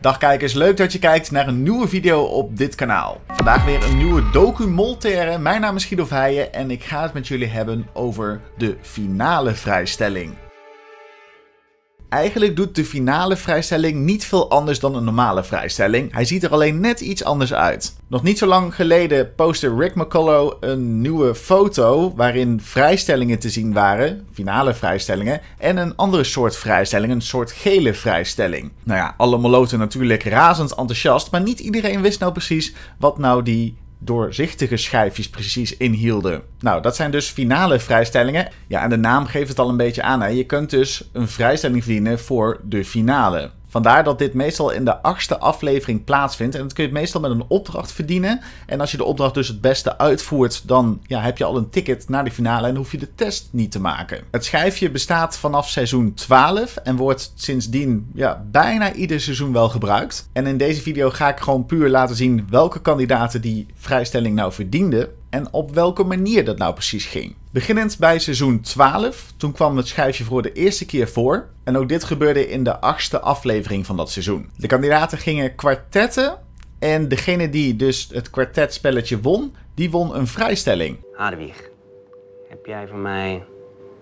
Dag kijkers, leuk dat je kijkt naar een nieuwe video op dit kanaal. Vandaag weer een nieuwe documentaire. Mijn naam is Guido Heijen en ik ga het met jullie hebben over de finale vrijstelling. Eigenlijk doet de finale vrijstelling niet veel anders dan een normale vrijstelling. Hij ziet er alleen net iets anders uit. Nog niet zo lang geleden postte Rick McCullough een nieuwe foto waarin vrijstellingen te zien waren, finale vrijstellingen, en een andere soort vrijstelling, een soort gele vrijstelling. Nou ja, alle moloten natuurlijk razend enthousiast, maar niet iedereen wist nou precies wat nou die doorzichtige schijfjes precies inhielden. Nou, dat zijn dus finale vrijstellingen. Ja, en de naam geeft het al een beetje aan. Hè? Je kunt dus een vrijstelling verdienen voor de finale. Vandaar dat dit meestal in de achtste aflevering plaatsvindt. En dat kun je meestal met een opdracht verdienen. En als je de opdracht dus het beste uitvoert, dan ja, heb je al een ticket naar de finale en hoef je de test niet te maken. Het schijfje bestaat vanaf seizoen 12 en wordt sindsdien ja, bijna ieder seizoen wel gebruikt. En in deze video ga ik gewoon puur laten zien welke kandidaten die vrijstelling nou verdienden en op welke manier dat nou precies ging. Beginnend bij seizoen 12, toen kwam het schijfje voor de eerste keer voor. En ook dit gebeurde in de achtste aflevering van dat seizoen. De kandidaten gingen kwartetten en degene die dus het kwartetspelletje won, die won een vrijstelling. Hadewig, heb jij van mij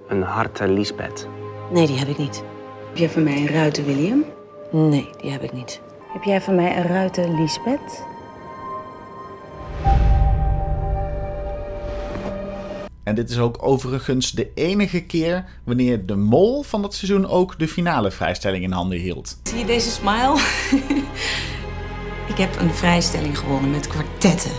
een harte Lisbeth? Nee, die heb ik niet. Heb jij van mij een ruiter William? Nee, die heb ik niet. Heb jij van mij een ruiter Lisbeth? En dit is ook overigens de enige keer wanneer de mol van dat seizoen ook de finale vrijstelling in handen hield. Zie je deze smile? ik heb een vrijstelling gewonnen met kwartetten.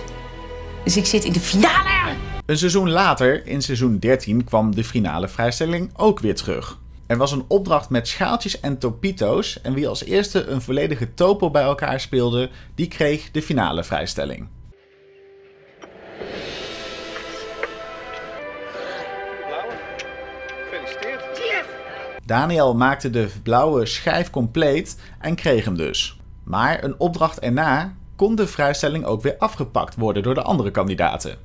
Dus ik zit in de finale! Een seizoen later, in seizoen 13, kwam de finale vrijstelling ook weer terug. Er was een opdracht met schaaltjes en topito's en wie als eerste een volledige topo bij elkaar speelde, die kreeg de finale vrijstelling. Daniel maakte de blauwe schijf compleet en kreeg hem dus. Maar een opdracht erna kon de vrijstelling ook weer afgepakt worden door de andere kandidaten.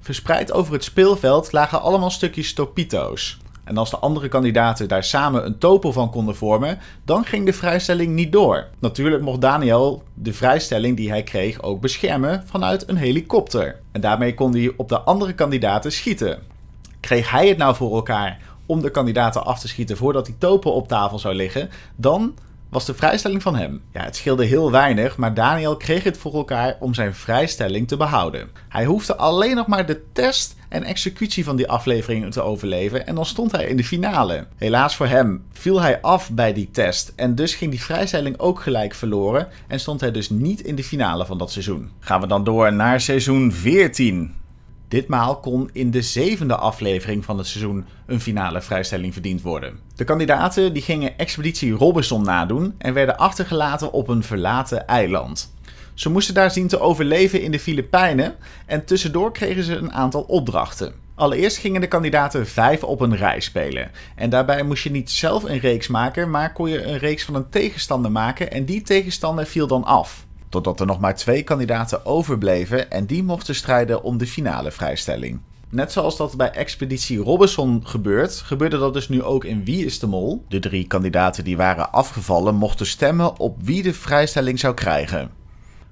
Verspreid over het speelveld lagen allemaal stukjes topito's. En als de andere kandidaten daar samen een topo van konden vormen, dan ging de vrijstelling niet door. Natuurlijk mocht Daniel de vrijstelling die hij kreeg ook beschermen vanuit een helikopter. En daarmee kon hij op de andere kandidaten schieten. Kreeg hij het nou voor elkaar om de kandidaten af te schieten voordat die topo op tafel zou liggen, dan was de vrijstelling van hem. Ja, het scheelde heel weinig, maar Daniel kreeg het voor elkaar om zijn vrijstelling te behouden. Hij hoefde alleen nog maar de test en executie van die aflevering te overleven en dan stond hij in de finale. Helaas voor hem viel hij af bij die test en dus ging die vrijstelling ook gelijk verloren en stond hij dus niet in de finale van dat seizoen. Gaan we dan door naar seizoen 14. Ditmaal kon in de zevende aflevering van het seizoen een finale vrijstelling verdiend worden. De kandidaten die gingen Expeditie Robinson nadoen en werden achtergelaten op een verlaten eiland. Ze moesten daar zien te overleven in de Filipijnen en tussendoor kregen ze een aantal opdrachten. Allereerst gingen de kandidaten vijf op een rij spelen. En daarbij moest je niet zelf een reeks maken, maar kon je een reeks van een tegenstander maken en die tegenstander viel dan af. Totdat er nog maar twee kandidaten overbleven en die mochten strijden om de finale vrijstelling. Net zoals dat bij Expeditie Robinson gebeurt, gebeurde dat dus nu ook in Wie is de Mol. De drie kandidaten die waren afgevallen mochten stemmen op wie de vrijstelling zou krijgen.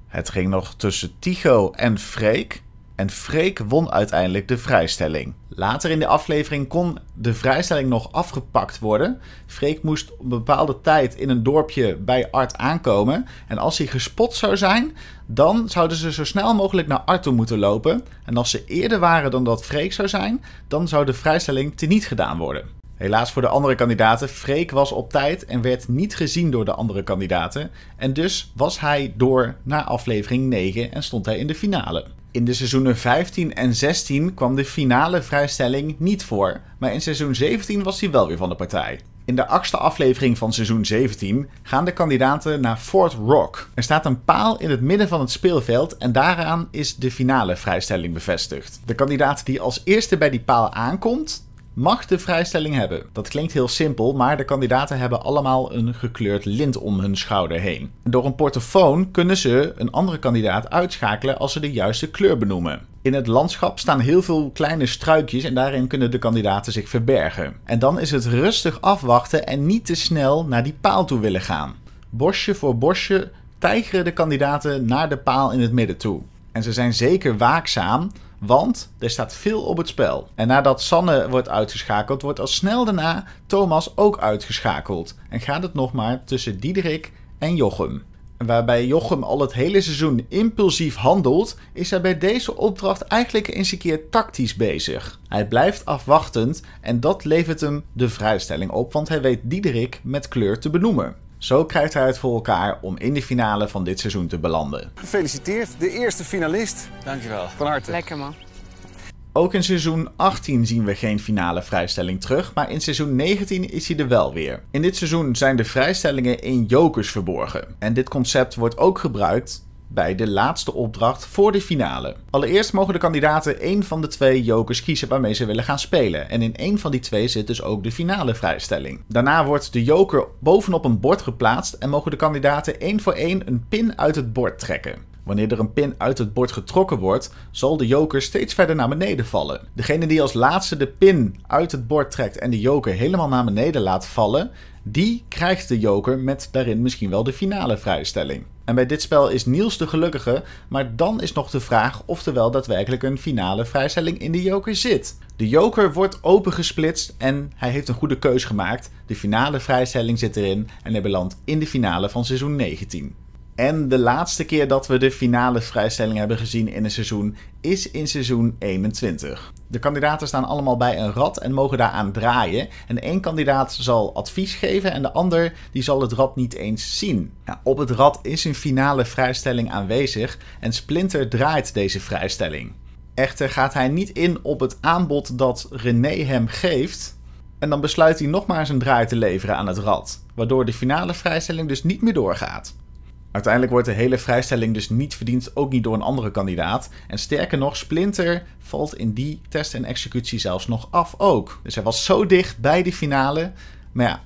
Het ging nog tussen Tycho en Freek. En Freek won uiteindelijk de vrijstelling. Later in de aflevering kon de vrijstelling nog afgepakt worden. Freek moest op een bepaalde tijd in een dorpje bij Art aankomen. En als hij gespot zou zijn, dan zouden ze zo snel mogelijk naar Art toe moeten lopen. En als ze eerder waren dan dat Freek zou zijn, dan zou de vrijstelling teniet gedaan worden. Helaas voor de andere kandidaten, Freek was op tijd en werd niet gezien door de andere kandidaten. En dus was hij door naar aflevering 9 en stond hij in de finale. In de seizoenen 15 en 16 kwam de finale vrijstelling niet voor, maar in seizoen 17 was hij wel weer van de partij. In de achtste aflevering van seizoen 17 gaan de kandidaten naar Fort Rock. Er staat een paal in het midden van het speelveld en daaraan is de finale vrijstelling bevestigd. De kandidaat die als eerste bij die paal aankomt, mag de vrijstelling hebben. Dat klinkt heel simpel, maar de kandidaten hebben allemaal een gekleurd lint om hun schouder heen. Door een portofoon kunnen ze een andere kandidaat uitschakelen als ze de juiste kleur benoemen. In het landschap staan heel veel kleine struikjes en daarin kunnen de kandidaten zich verbergen. En dan is het rustig afwachten en niet te snel naar die paal toe willen gaan. Bosje voor bosje tijgeren de kandidaten naar de paal in het midden toe. En ze zijn zeker waakzaam, want er staat veel op het spel. En nadat Sanne wordt uitgeschakeld, wordt al snel daarna Thomas ook uitgeschakeld. En gaat het nog maar tussen Diederik en Jochem. Waarbij Jochem al het hele seizoen impulsief handelt, is hij bij deze opdracht eigenlijk eens een keer tactisch bezig. Hij blijft afwachtend en dat levert hem de vrijstelling op, want hij weet Diederik met kleur te benoemen. Zo krijgt hij het voor elkaar om in de finale van dit seizoen te belanden. Gefeliciteerd, de eerste finalist. Dankjewel. Van harte. Lekker man. Ook in seizoen 18 zien we geen finale vrijstelling terug, maar in seizoen 19 is hij er wel weer. In dit seizoen zijn de vrijstellingen in jokers verborgen. En dit concept wordt ook gebruikt bij de laatste opdracht voor de finale. Allereerst mogen de kandidaten één van de twee jokers kiezen waarmee ze willen gaan spelen. En in één van die twee zit dus ook de finale vrijstelling. Daarna wordt de joker bovenop een bord geplaatst en mogen de kandidaten één voor één een pin uit het bord trekken. Wanneer er een pin uit het bord getrokken wordt, zal de joker steeds verder naar beneden vallen. Degene die als laatste de pin uit het bord trekt en de joker helemaal naar beneden laat vallen, die krijgt de joker met daarin misschien wel de finale vrijstelling. En bij dit spel is Niels de gelukkige, maar dan is nog de vraag of er wel daadwerkelijk een finale vrijstelling in de joker zit. De joker wordt opengesplitst en hij heeft een goede keus gemaakt. De finale vrijstelling zit erin en hij belandt in de finale van seizoen 19. En de laatste keer dat we de finale vrijstelling hebben gezien in een seizoen is in seizoen 21. De kandidaten staan allemaal bij een rad en mogen daaraan draaien. En één kandidaat zal advies geven en de ander die zal het rad niet eens zien. Nou, op het rad is een finale vrijstelling aanwezig en Splinter draait deze vrijstelling. Echter gaat hij niet in op het aanbod dat René hem geeft. En dan besluit hij nog maar zijn draai te leveren aan het rad. Waardoor de finale vrijstelling dus niet meer doorgaat. Uiteindelijk wordt de hele vrijstelling dus niet verdiend, ook niet door een andere kandidaat. En sterker nog, Splinter valt in die test en executie zelfs nog af ook. Dus hij was zo dicht bij die finale, maar ja,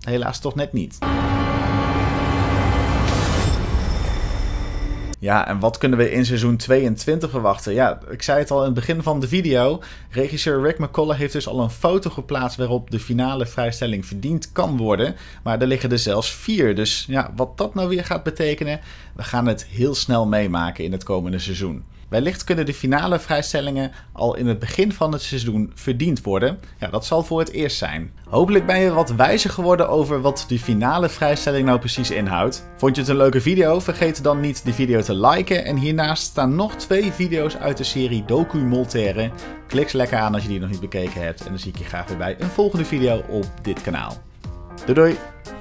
helaas toch net niet. Ja, en wat kunnen we in seizoen 22 verwachten? Ja, ik zei het al in het begin van de video. Regisseur Rick McCullough heeft dus al een foto geplaatst waarop de finale vrijstelling verdiend kan worden. Maar er liggen er zelfs vier. Dus ja, wat dat nou weer gaat betekenen, we gaan het heel snel meemaken in het komende seizoen. Wellicht kunnen de finale vrijstellingen al in het begin van het seizoen verdiend worden. Ja, dat zal voor het eerst zijn. Hopelijk ben je wat wijzer geworden over wat de finale vrijstelling nou precies inhoudt. Vond je het een leuke video? Vergeet dan niet de video te liken. En hiernaast staan nog twee video's uit de serie Molterre. Klik ze lekker aan als je die nog niet bekeken hebt. En dan zie ik je graag weer bij een volgende video op dit kanaal. Doei doei!